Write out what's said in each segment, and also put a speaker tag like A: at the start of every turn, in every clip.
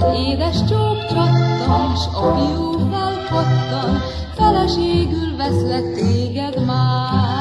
A: egy édes csók csattan, s a fiú felpattan, feleségül veszlek téged már.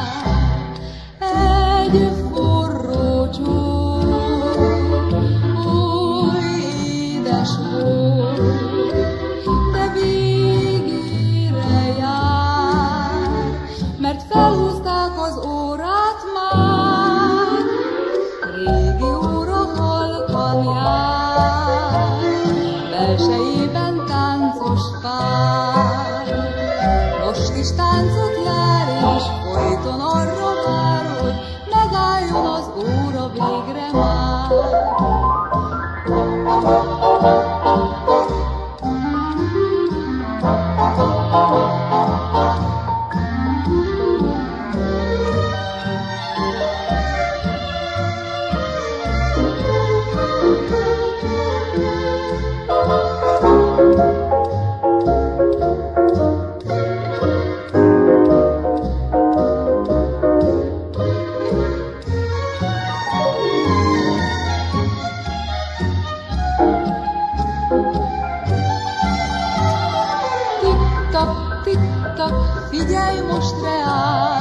A: estrear.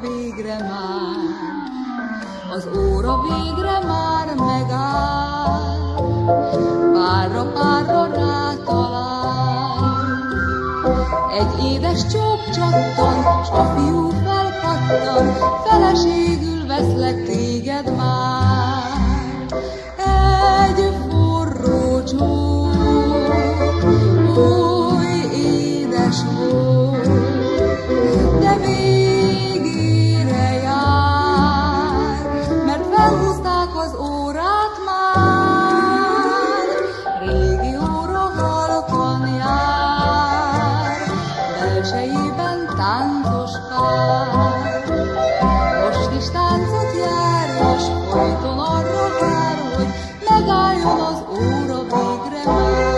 A: végre már, az óra végre már megáll, párra párra rátalál, egy édes csók csattant belsejében táncoskál. Most is táncot jár, és folyton arra vár, hogy megálljon az óra végre már.